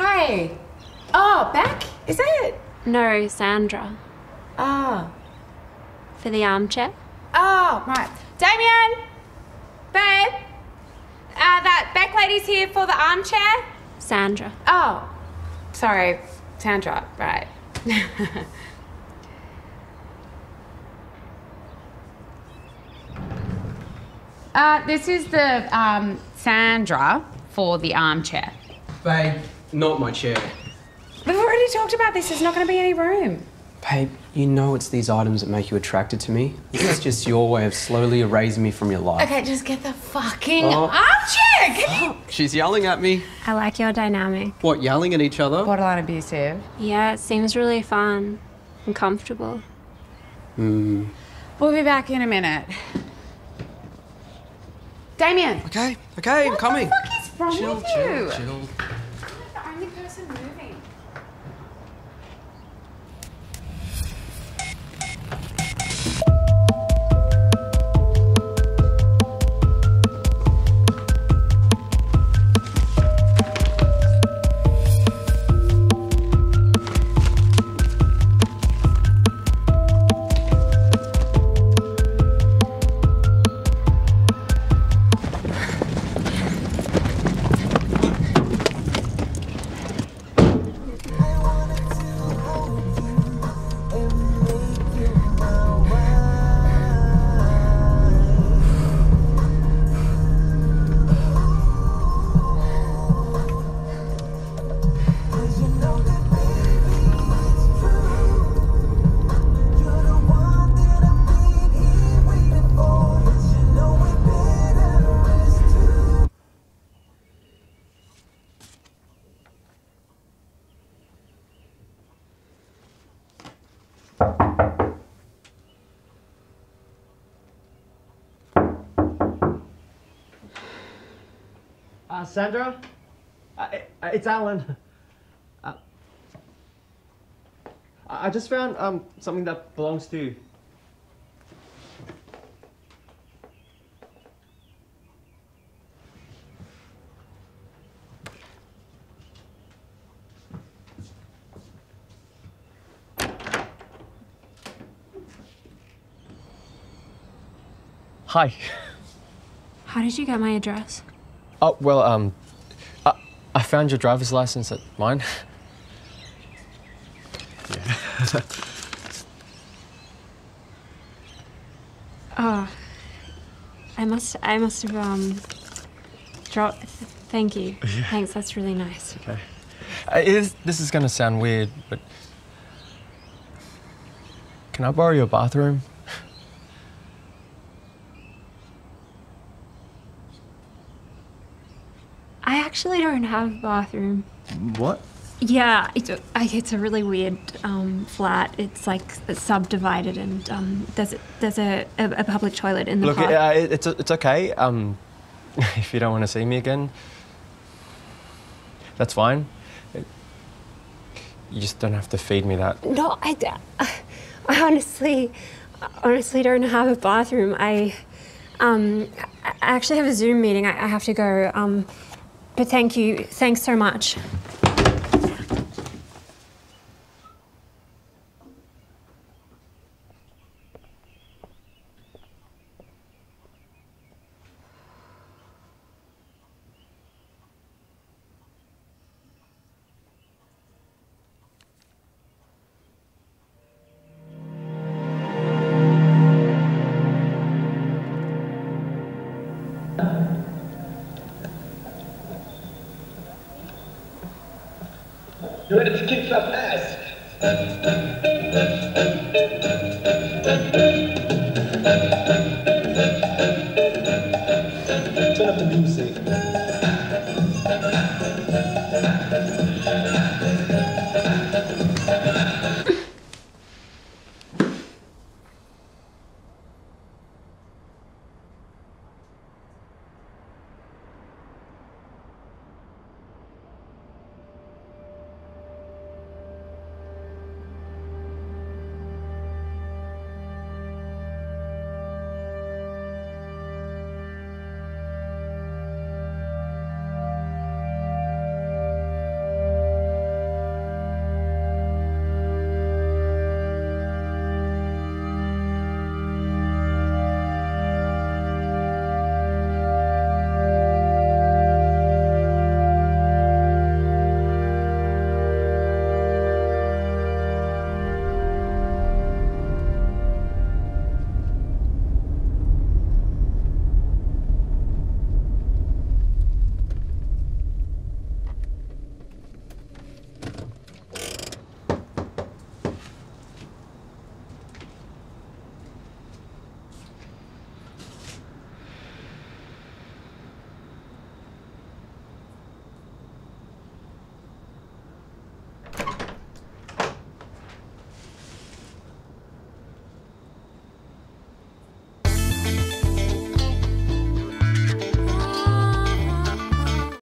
Hi. Oh, Beck? Is it? No, Sandra. Oh. For the armchair? Oh, right. Damian! Babe! Uh, that Beck lady's here for the armchair? Sandra. Oh. Sorry, Sandra, right. uh, this is the um, Sandra for the armchair. Babe, not my chair. We've already talked about this. There's not going to be any room. Babe, you know it's these items that make you attracted to me. This is just your way of slowly erasing me from your life. Okay, just get the fucking Oh. armchair. Can you? She's yelling at me. I like your dynamic. What, yelling at each other? Borderline abusive. Yeah, it seems really fun and comfortable. Hmm. We'll be back in a minute. Damian. Okay, okay, I'm coming. What the fuck is wrong Chill, with chill, you? chill. The Uh, Sandra? Uh, uh, it's Alan. Uh, I I just found um, something that belongs to you. Hi. How did you get my address? Oh, well, um, I, I found your driver's license at mine. Yeah. oh, I must. I must have um. Dropped. Thank you. Thanks. That's really nice. Okay. Uh, is, this is gonna sound weird, but can I borrow your bathroom? Actually don't have a bathroom. What? Yeah, it's a, I- it's a really weird um, flat. It's like subdivided, and um, there's a, there's a, a, a public toilet in the Look, park. uh, it, it's it's okay. Um, if you don't want to see me again, that's fine. It- you just don't have to feed me that. No, I, I honestly, honestly don't have a bathroom. I, um, I actually have a Zoom meeting. I, I have to go. Um, but thank you. Thanks so much. You ready to kick some ass?